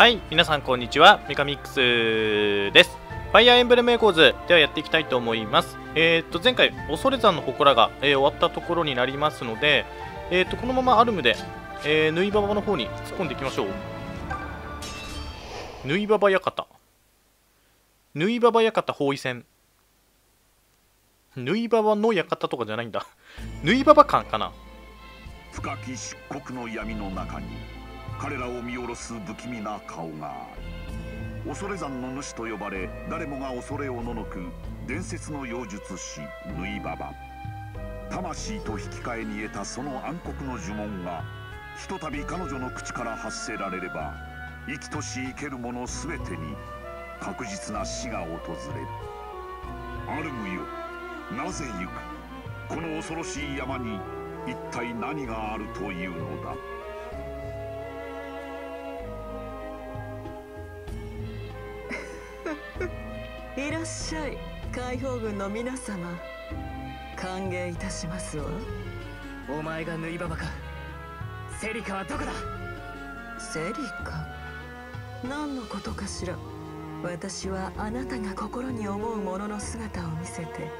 はい皆さんこんにちは。メカミックスです。ファイアーエンブレムエコーズではやっていきたいと思います。えー、っと前回恐山の祠が、えー、終わったところになりますのでえー、っとこのままアルムで、えー、ヌイババの方に突っ込んでいきましょう。ヌイババ館。ヌイババ館包囲戦ヌイババの館とかじゃないんだ。ヌイババ館かな。深き漆黒の闇の中に彼らを見下ろす不気味な顔がある。恐山の主と呼ばれ誰もが恐れおののく伝説の妖術師ヌイババ。魂と引き換えに得たその暗黒の呪文がひとたび彼女の口から発せられれば生きとし生けるもの全てに確実な死が訪れる。アルムよ。なぜ行く？この恐ろしい山に一体何があるというのだ？いらっしゃい。解放軍の皆様歓迎いたしますわ。お前が縫いババか。セリカはどこだ？セリカ？何のことかしら。私はあなたが心に思うものの姿を見せて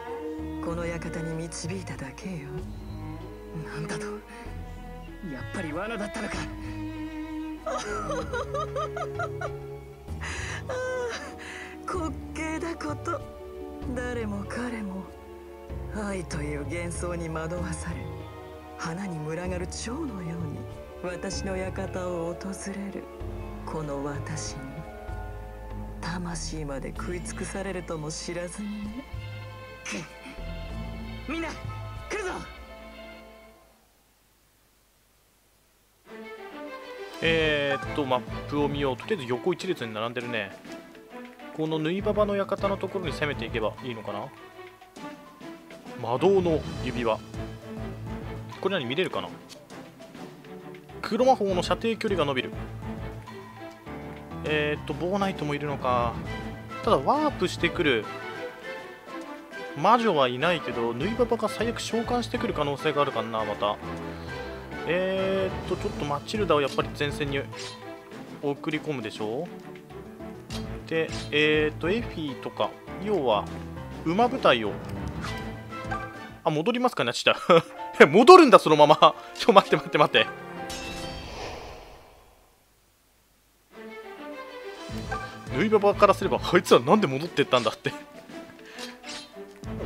この館に導いただけよ。なんだと？やっぱり罠だったのか こと。誰も彼も愛という幻想に惑わされ花に群がる蝶のように私の館を訪れる。この私に魂まで食い尽くされるとも知らずにね。みんな来るぞ！えー、っとマップを見ようとりあえず横一列に並んでるねこの縫いババの館のところに攻めていけばいいのかな？魔導の指輪。これ何見れるかな？黒魔法の射程距離が伸びる。えー、っとボーナイトもいるのか。ただワープしてくる。魔女はいないけど縫いババが最悪召喚してくる可能性があるかなまた。えー、っとちょっとマチルダをやっぱり前線に送り込むでしょう。でえー、っとエフィとか要は馬部隊をあ戻りますかねちった戻るんだそのまま。ちょ待って待って待って。縫いババからすればあいつはなんで戻ってったんだって。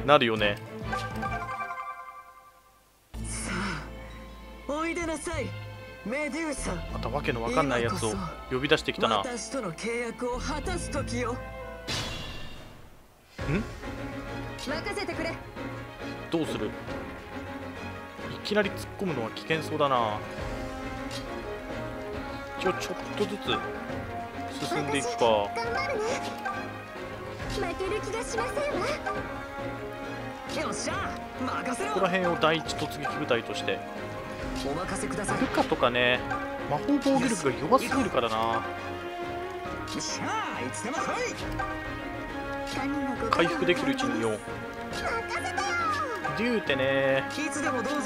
なるよね。さあおいでなさい。メデューサ。またわけのわかんないやつを呼び出してきたな。私との契約を果たす時よ。ん？任せてくれ。どうする？いきなり突っ込むのは危険そうだな。一応ちょっとずつ進んでいくか。頑張るね。負ける気がしませんわ。よっしゃ任せろ。ここら辺を第一突撃部隊としてお任せください。ルカとかね魔法防御力が弱すぎるからな。回復できるうちに4任せてよ。デューってね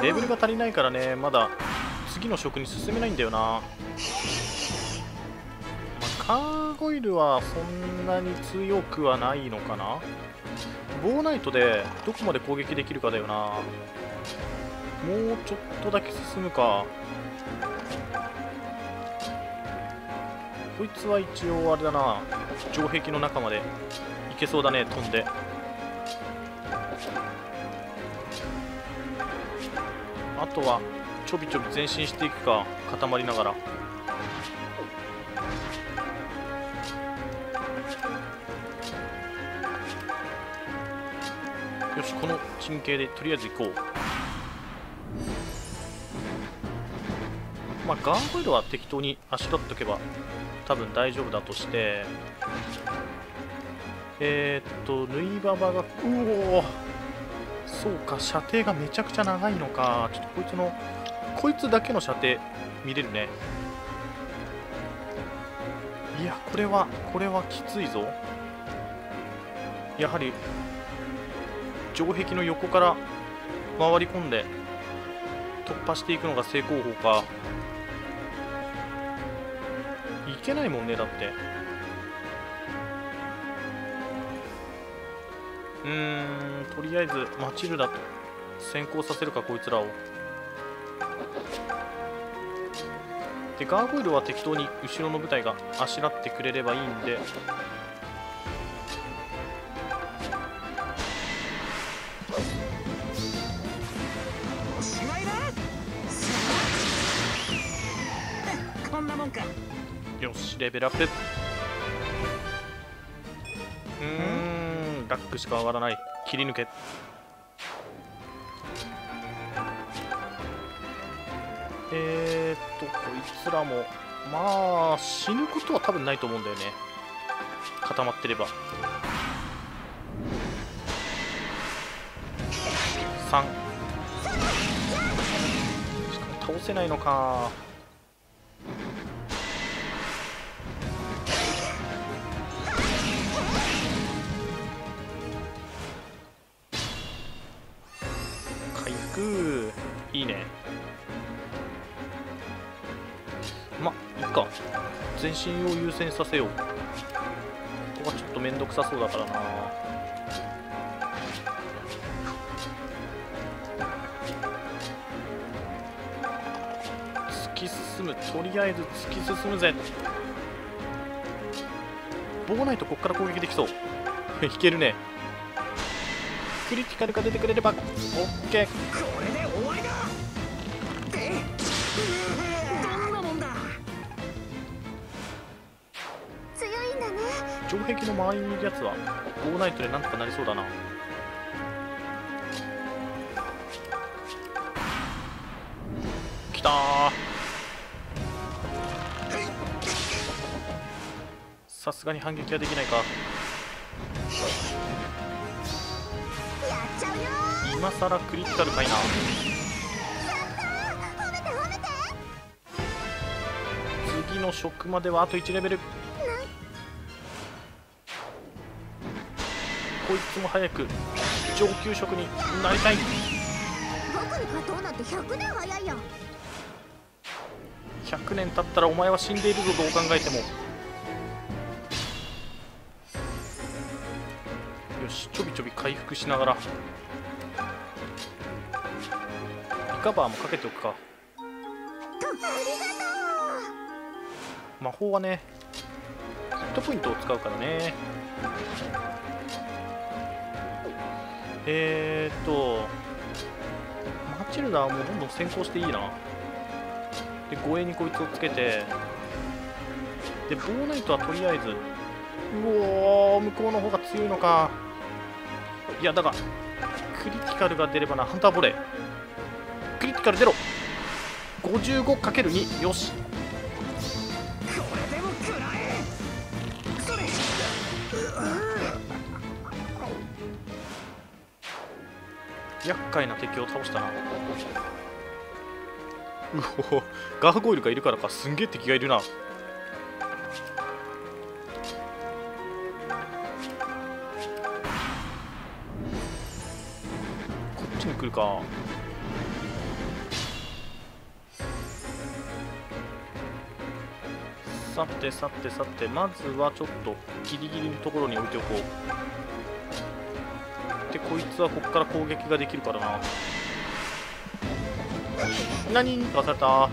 レベルが足りないからねまだ次の職に進めないんだよな、まあ、カーゴイルはそんなに強くはないのかな。ボーナイトでどこまで攻撃できるかだよなもうちょっとだけ進むか。こいつは一応あれだな。城壁の中まで。行けそうだね飛んで。あとはちょびちょび前進していくか。固まりながら。よしこの陣形でとりあえず行こう。まあガーゴイルは適当にあしらっとけば多分大丈夫だとして。えー、っと縫いババがうおそうか射程がめちゃくちゃ長いのか。ちょっとこいつのこいつだけの射程見れるね。いやこれはこれはきついぞ。やはり城壁の横から回り込んで突破していくのが正攻法か。いけないもんねだって。うーんとりあえずマチルダと先行させるかこいつらを。でガーゴイルは適当に後ろの部隊があしらってくれればいいんで。レベルアップ。うーん。ラックしか上がらない。切り抜け。えー、っとこいつらも。まあ死ぬことは多分ないと思うんだよね。固まってれば。3しかも倒せないのか。回復いいね。まいっか。全身を優先させよう。ここはちょっとめんどくさそうだからな。突き進む。とりあえず突き進むぜ。ボーナイトこっから攻撃できそう。いけるね。クリティカルが出てくれれば。OK 城壁の周りにいるやつはボーナイトでなんとかなりそうだな。きたさすがに反撃はできないか。今さらクリティカルかいな。次の職まではあと1レベル。こいつも早く上級職になりたい。僕に勝とうなんて100年早いよ100年経ったらお前は死んでいるぞどう考えても。よしちょびちょび回復しながら。リカバーもかけておくか。ありが魔法はねヒットポイントを使うからねえーっとマチルダはもうどんどん先行していいな。で護衛にこいつをつけてでボーナイトはとりあえずうおー向こうの方が強いのか。いやだがクリティカルが出ればな。ハンターボレー。クリティカル出ろ 55×2 よし。厄介な敵を倒したな。うおガーゴイルがいるからかすんげえ敵がいるな。こっちに来るか。さてさてさてまずはちょっとギリギリのところに置いておこう。でこいつはここから攻撃ができるからな。何かされた？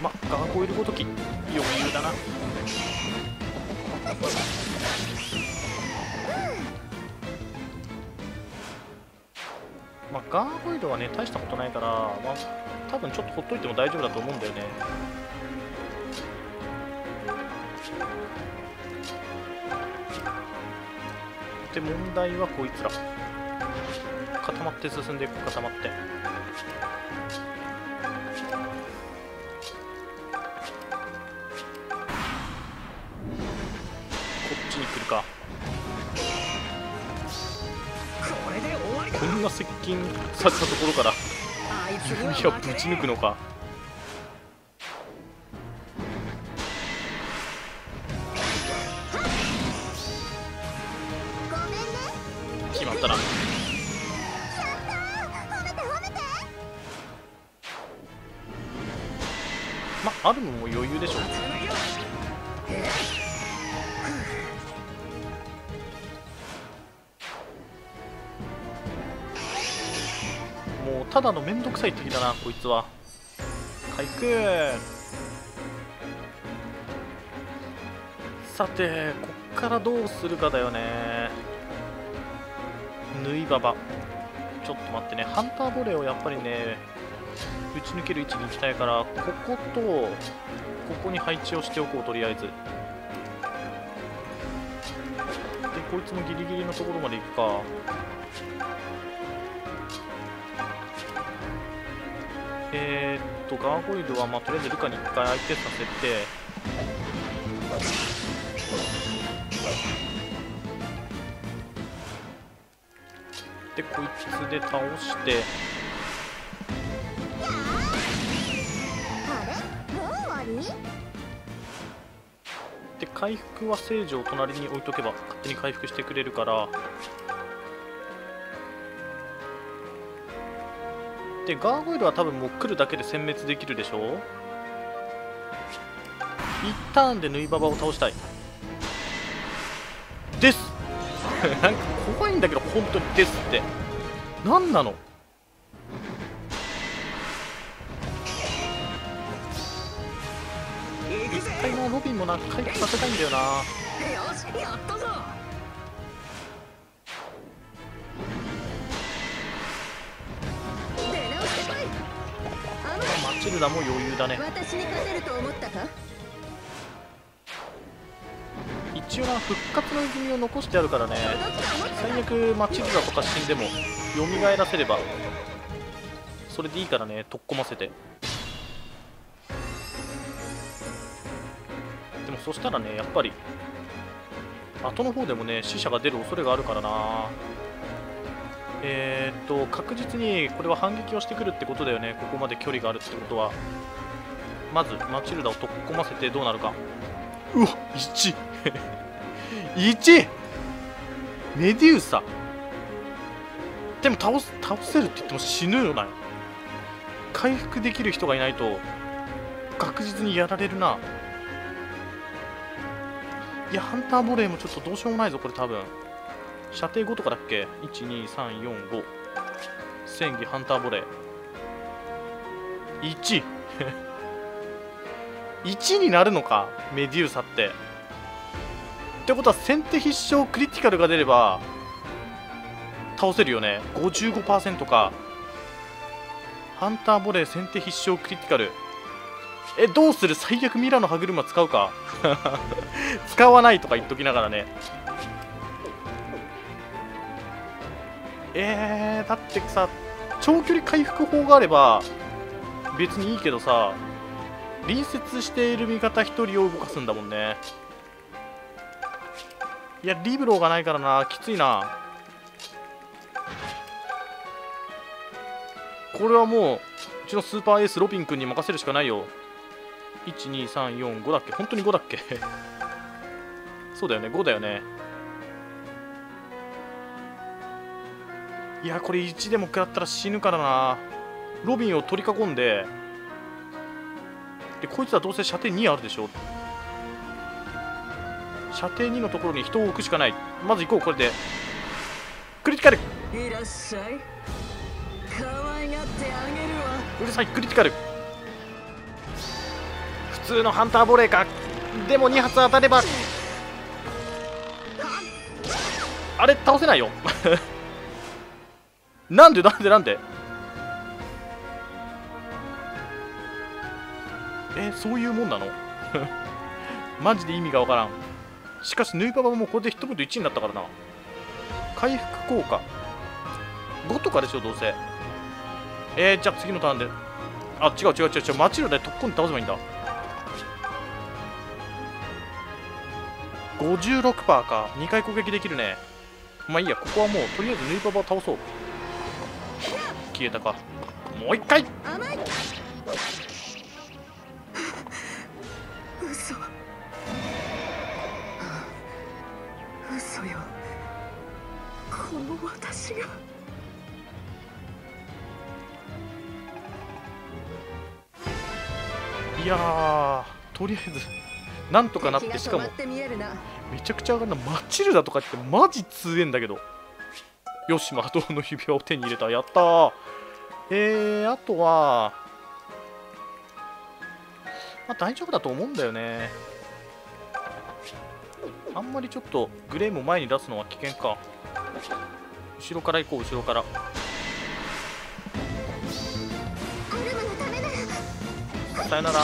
まガーゴイルごとき。余裕だな。まあガーゴイルはね大したことないからまあ多分ちょっとほっといても大丈夫だと思うんだよね。で問題はこいつら。固まって進んでいく固まって。こっちに来るか。こんな接近されたところから。あいつにはいや負けねぶち抜くのかだのめんどくさい敵だなこいつは。回復さてこっからどうするかだよね。縫いババ。ちょっと待ってね。ハンターボレーをやっぱりね打ち抜ける位置に行きたいからこことここに配置をしておこうとりあえず。でこいつもギリギリのところまで行くか。えー、っとガーゴイルはまあとりあえずルカに1回相手させて。でこいつで倒して。で回復は聖女を隣に置いとけば勝手に回復してくれるから。でガーゴイルは多分もう来るだけで殲滅できるでしょ一ターンで縫いババを倒したい。です。なんか怖いんだけど本当にですって。何なの？行くぜ一回のロビンもな回復させたいんだよな。よしやったぞチルダも余裕だね。私に勝てると思ったか？一応な復活の泉を残してあるからね。最悪マチルダとか死んでも蘇らせればそれでいいからねとっこませて。でもそしたらねやっぱり後の方でもね死者が出る恐れがあるからなえー、っと確実にこれは反撃をしてくるってことだよね。ここまで距離があるってことは。まずマチルダをとっこませてどうなるか。うわ1 1 メデューサ。でも倒す倒せるって言っても死ぬよな。回復できる人がいないと確実にやられるな。いやハンターボレーもちょっとどうしようもないぞこれ多分。射程5とかだっけ？12345戦技ハンターボレー。1 1 になるのか？メデューサって。ってことは先手必勝クリティカルが出れば倒せるよね。55%か。ハンターボレー先手必勝クリティカル。えどうする？最悪ミラの歯車使うか。使わないとか言っときながらね。えー、だってさ長距離回復法があれば別にいいけどさ隣接している味方1人を動かすんだもんね。いやリブローがないからな。きついな。これはもううちのスーパーエースロビン君に任せるしかないよ。12345だっけ？本当に5だっけ？そうだよね5だよね。いやこれ1でも食らったら死ぬからな。ロビンを取り囲んででこいつはどうせ射程2あるでしょ。射程2のところに人を置くしかない。まず行こうこれで。クリティカル。いらっしゃい。可愛がってあげるわ。うるさいクリティカル。普通のハンターボレーか。でも2発当たれば。あれ倒せないよなんで なんでなんで？えそういうもんなの？マジで意味がわからん。しかし縫いパパもこれで一言1になったからな。回復効果。5とかでしょどうせ。えー、じゃあ次のターンで。あ違う違う違う違う。マチルダで特攻に倒せばいいんだ。56%か。2回攻撃できるね。まあいいや。ここはもうとりあえず縫いパパを倒そう。消えたか。もう一回。嘘。嘘よ。この私が。いやーとりあえずなんとかなってしかもめちゃくちゃ上がるな。マチルダとかってマジ強えんだけどよし魔導の指輪を手に入れた。やったー。えー、あとはまあ大丈夫だと思うんだよね。あんまりちょっとグレーも前に出すのは危険か。後ろから行こう後ろから。さよなら。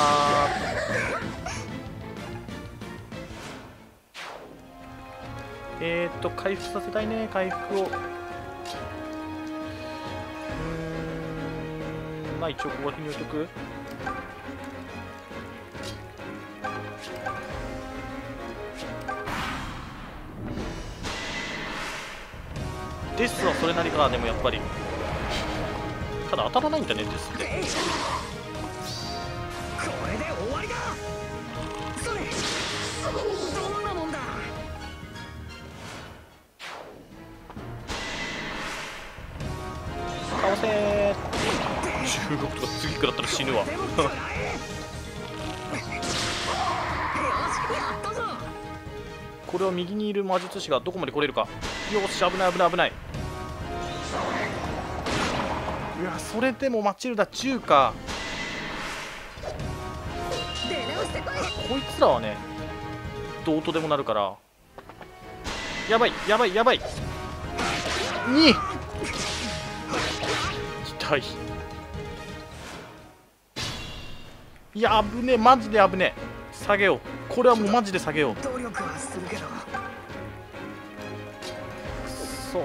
えーっと回復させたいね回復を。んまあ一応ここら辺に置いとくですはそれなりかなでもやっぱり。ただ当たらないんだねですって。食らったら死ぬわ。これを右にいる魔術師がどこまで来れるか。よし危ない危ない危ない。うわそれでもマチルダ10かこいつらはねどうとでもなるから。やばいやばいやばい。2痛いいや危ねえマジで危ねえ。下げよう。これはもうマジで下げよう。努力はするけど。そ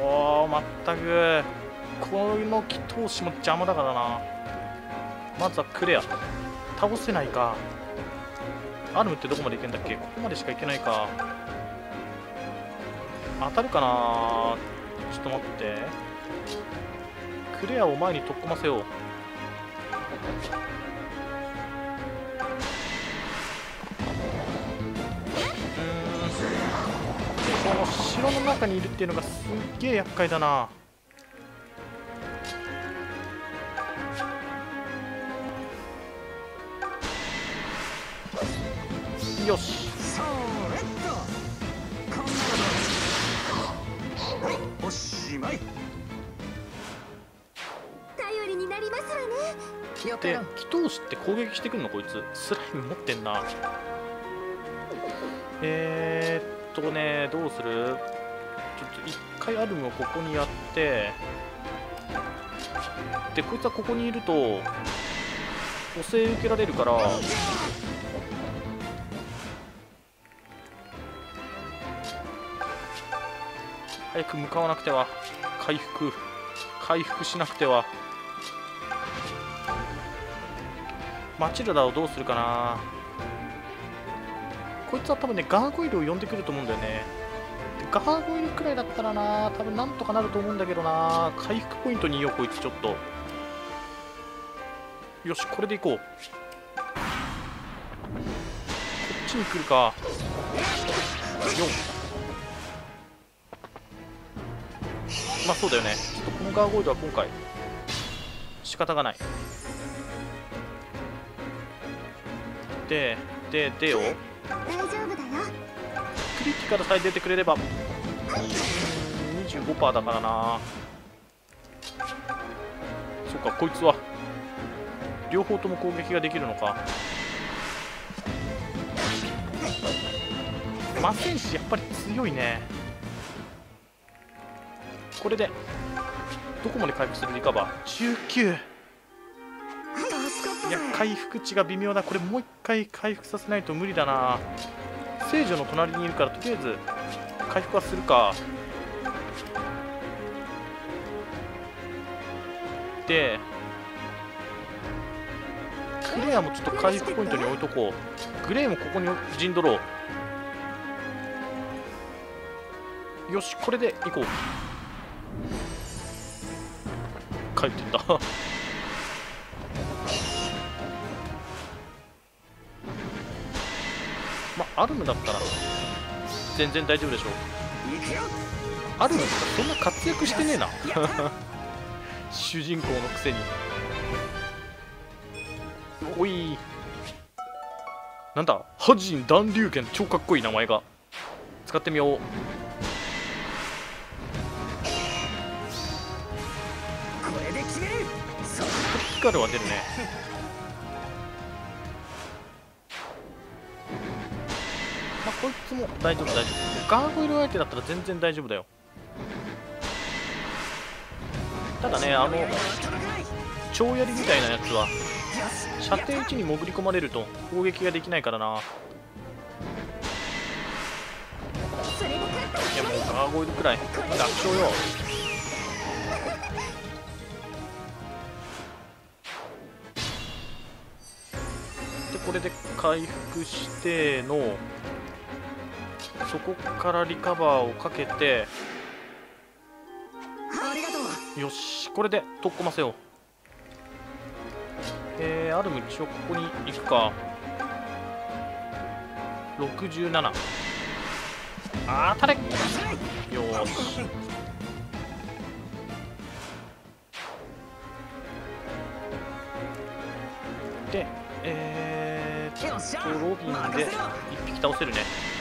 うまったく。この祈祷師も邪魔だからな。まずはクレア。倒せないか。アルムってどこまで行けんだっけ？ここまでしか行けないか。当たるかなちょっと待って。クレアを前に突っ込ませようう城の中にいるっていうのがすっげえ厄介だな。よし。おしまい。頼りになりますわね。で祈祷師って攻撃してくんのこいつ。スライム持ってんな。えー、っとねどうする？ちょっと一回アルムをここにやってでこいつはここにいると補正受けられるから早く向かわなくては回復回復しなくては。マチルダをどうするかな？こいつは多分ねガーゴイルを呼んでくると思うんだよね。ガーゴイルくらいだったらな多分なんとかなると思うんだけどな。回復ポイントにいようこいつちょっと。よしこれでいこう。こっちに来るか。4まあそうだよね。ちょっとこのガーゴイルは今回仕方がない。でででよ大丈夫だよ。クリティカルさえ出てくれれば。うーん25%だからな。そっかこいつは。両方とも攻撃ができるのか。魔戦士やっぱり強いね。これでどこまで回復するリカバー？19助かったいや回復値が微妙だこれもう一回回復させないと無理だな。聖女の隣にいるからとりあえず回復はするか。でクレアもちょっと回復ポイントに置いとこう。グレーもここに陣取ろう。よしこれでいこう。帰ってった。アルムだったら全然大丈夫でしょう。アルムそんな活躍してねえな。主人公のくせに。おい。なんだハジン暖流剣超かっこいい名前が。使ってみよう。これで決める。そう。ヒカルは出るね大丈夫大丈夫。ガーゴイル相手だったら全然大丈夫だよ。ただねあの超槍みたいなやつは射程値に潜り込まれると攻撃ができないからな。いやもうガーゴイルくらい楽勝よ。でこれで回復してのそこからリカバーをかけてよしこれで突っ込ませよう。えー、アルム一応ここに行くか。67あーたれ。よし。でえー、っとロビンで1匹倒せるね。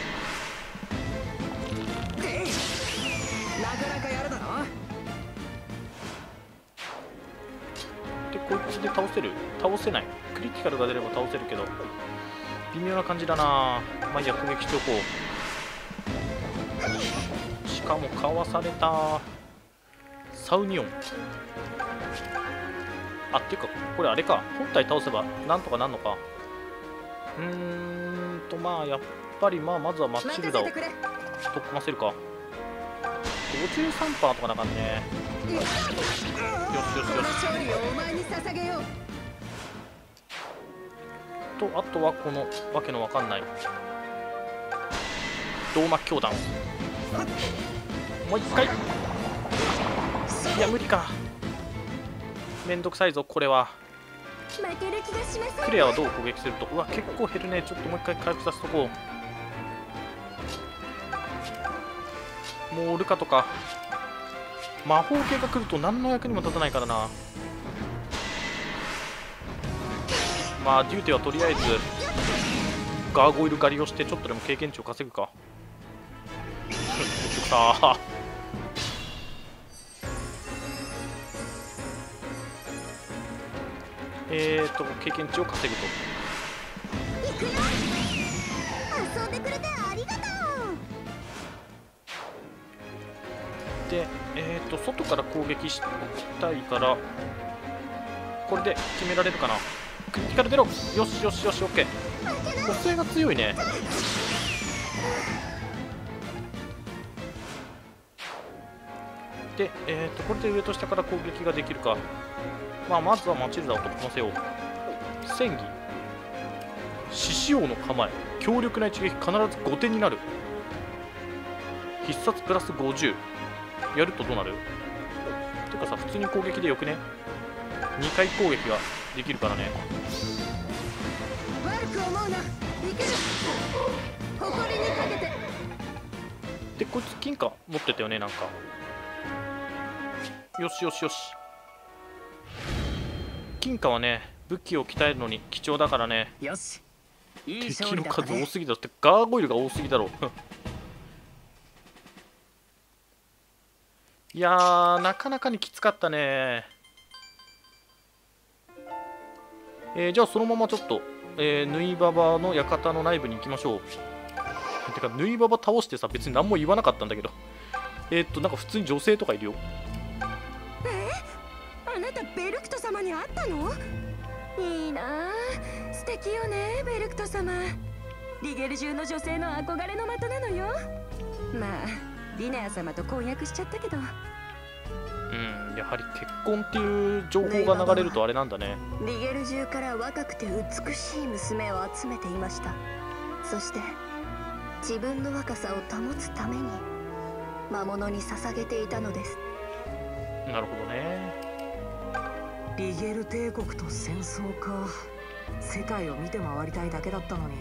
でこいつで倒せる倒せない。クリティカルが出れば倒せるけど微妙な感じだな。まあいいや攻撃しておこう。しかもかわされた。サウニオン。あっていうかこれあれか。本体倒せばなんとかなんのか。うーんとまあやっぱりまあまずはマチ任ルダを突っ込ませるか。53%とかな感じね。よしよしよしようとあとはこのわけのわかんない。動脈強弾もう一回。いや無理か。めんどくさいぞこれは。クレアはどう攻撃すると。うわ結構減るね。ちょっともう一回回復させとこう。もうルカとか。魔法系が来ると何の役にも立たないからな。まあデューテはとりあえずガーゴイル狩りをしてちょっとでも経験値を稼ぐか。さあえーと経験値を稼ぐと。遊んでくれてありがとう。で、えー、と外から攻撃したいからこれで決められるかな？クリティカル出ろよしよしよし OK 補正が強いね。で、えー、とこれで上と下から攻撃ができるか、まあ、まずはマチルダを突っ込ませよう。戦技。獅子王の構え。強力な一撃。必ず5点になる。必殺プラス50やるとどうなる？てかさ普通に攻撃でよくね？2回攻撃ができるからね。悪く思うな。いける。誇りにかけて。でこいつ金貨持ってたよねなんか。よしよしよし。金貨はね武器を鍛えるのに貴重だからね。よし。敵の数多すぎだってガーゴイルが多すぎだろいやーなかなかにきつかったね。えーじゃあそのままちょっと、えー縫いババの館の内部に行きましょう。てか縫いババ倒してさ別に何も言わなかったんだけど。えーっとなんか普通に女性とかいるよ。えあなたベルクト様に会ったの？いいなあ素敵よねベルクト様。リゲル中の女性の憧れの的なのよ。まあリネア様と婚約しちゃったけど。うんやはり結婚っていう情報が流れるとあれなんだね。リゲル中から若くて美しい娘を集めていました。そして自分の若さを保つために魔物に捧げていたのです。なるほどね。リゲル帝国と戦争か。世界を見て回りたいだけだったのに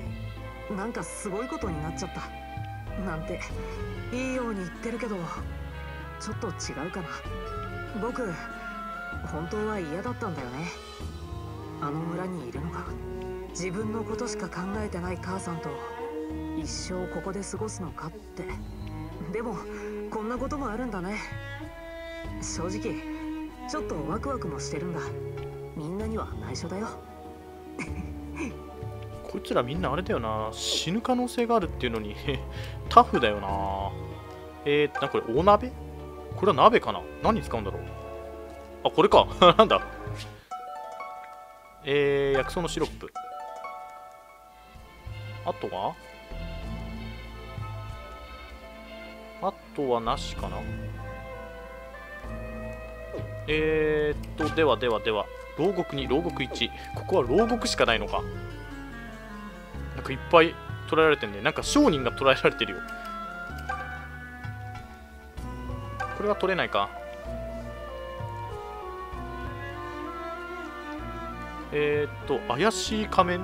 なんかすごいことになっちゃったなんていいように言ってるけどちょっと違うかな。僕本当は嫌だったんだよね。あの村にいるのが自分のことしか考えてない母さんと一生ここで過ごすのかって。でもこんなこともあるんだね。正直ちょっとワクワクもしてるんだ。みんなには内緒だよ。こいつらみんなあれだよな。死ぬ可能性があるっていうのに。タフだよな。えーっとなこれお鍋？これは鍋かな？何に使うんだろう？あこれか。なんだ？えー、薬草のシロップ。あとは？あとはなしかな？えー、っとではではでは。牢獄2牢獄1ここは牢獄しかないのか。なんかいっぱい捕らえられてんね。なんか商人が捕らえられてるよ。これは取れないか。えー、っと怪しい仮面。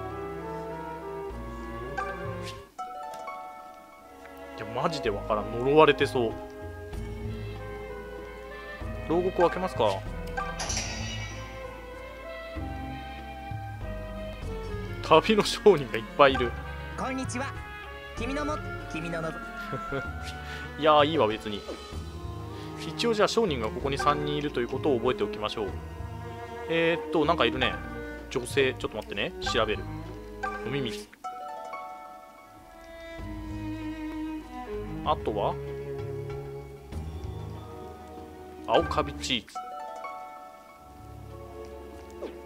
いやマジでわからん。呪われてそう。牢獄を開けますか。旅の商人がいっぱいいる。こんにちは。君のも君のの いやーいいわ別に。一応じゃあ商人がここに3人いるということを覚えておきましょう。えー、っとなんかいるね。女性。ちょっと待ってね。調べる。飲み水あとは？青カビチーズ。ち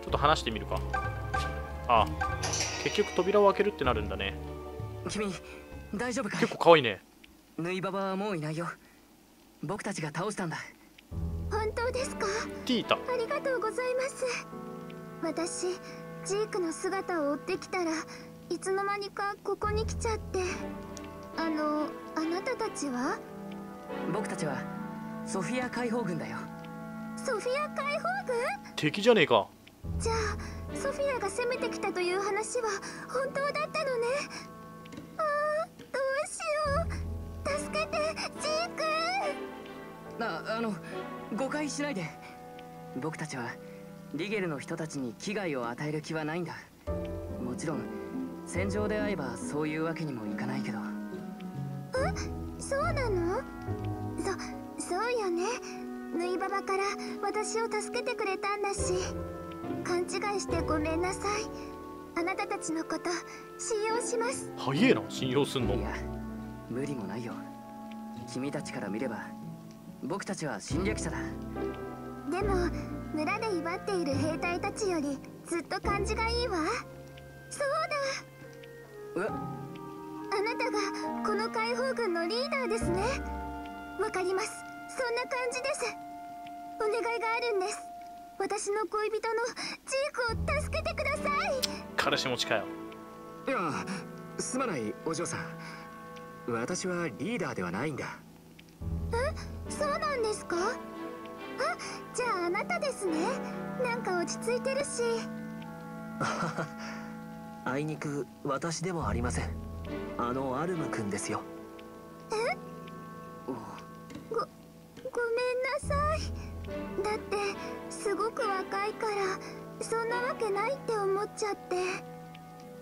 ょっと話してみるかあ結局扉を開けるってなるんだね。君大丈夫かい？結構可愛いね。縫いババはもういないよ。僕たちが倒したんだ。本当ですか？ティータ。ありがとうございます。私ジークの姿を追ってきたらいつの間にかここに来ちゃって。あのあなたたちは？僕たちはソフィア解放軍だよ。ソフィア解放軍？敵じゃねえか。じゃあソフィアが攻めてきたという話は本当だったのね。あーどうしよう。助けてジーク。ああの誤解しないで。僕たちはリゲルの人たちに危害を与える気はないんだ。もちろん戦場で会えばそういうわけにもいかないけど。そうなの？そそうよね。縫いババから私を助けてくれたんだし勘違いしてごめんなさい。あなたたちのこと信用します。早えな信用すんの？いや無理もないよ。君たちから見れば僕たちは侵略者だ。でも村で威張っている兵隊たちよりずっと感じがいいわ。そうだ。え？あなたがこの解放軍のリーダーですね。わかります。そんな感じです。お願いがあるんです私の恋人のジークを助けてください。彼氏持ちかよいやすまないお嬢さん。私はリーダーではないんだ。そうなんですか？あじゃああなたですね。なんか落ち着いてるし。あいにく私でもありません。あのアルム君ですよ。ごめんなさいだってすごく若いからそんなわけないって思っちゃって。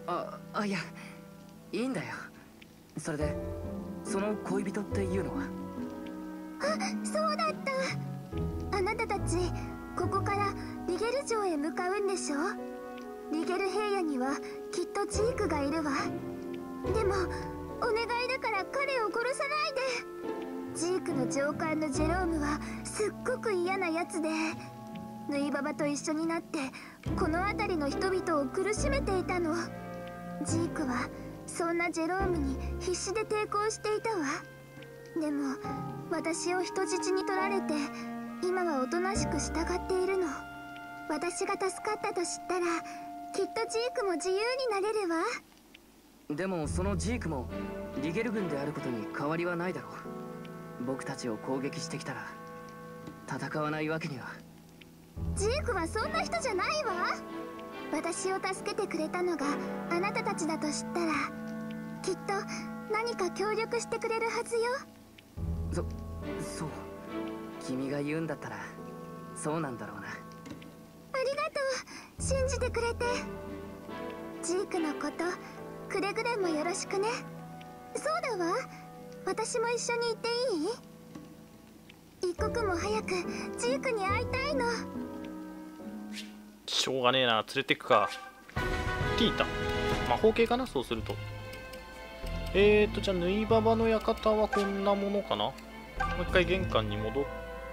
ああいやいいんだよ。それでその恋人っていうのは？そうだった。あなたたちここからリゲル城へ向かうんでしょ？リゲル平野にはきっとジークがいるわ。でもお願いだから彼を殺さないで。ジークの上官のジェロームごく嫌なやつでヌイババと一緒になってこの辺りの人々を苦しめていたの。ジークはそんなジェロームに必死で抵抗していたわ。でも私を人質に取られて今はおとなしく従っているの。私が助かったと知ったらきっとジークも自由になれるわ。でもそのジークもリゲル軍であることに変わりはないだろう。僕たちを攻撃してきたら戦わないわけには。ジークはそんな人じゃないわ。私を助けてくれたのがあなたたちだと知ったらきっと何か協力してくれるはずよ。そそう。君が言うんだったらそうなんだろうな。ありがとう。信じてくれて。ジークのことくれぐれもよろしくね。そうだわ。私も一緒に行っていい？一刻も早くジークに会いたいの。しょうがねえな連れてくか。ティータ。魔法系かな？そうすると。えーとじゃあ縫いババの館はこんなものかな？もう一回玄関に戻っ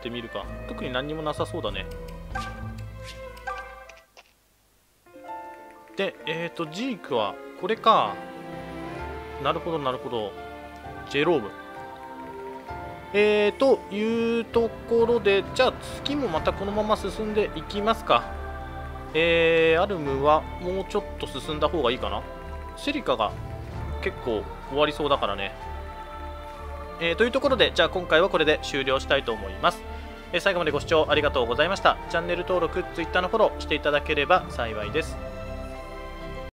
てみるか。特に何にもなさそうだね。でえーとジークはこれか。なるほどなるほど。ジェロームえーというところでじゃあ次もまたこのまま進んでいきますか。えー、アルムはもうちょっと進んだ方がいいかな。シェリカが結構終わりそうだからね。えー、というところでじゃあ今回はこれで終了したいと思います、えー最後までご視聴ありがとうございました。チャンネル登録 Twitter のフォローしていただければ幸いです。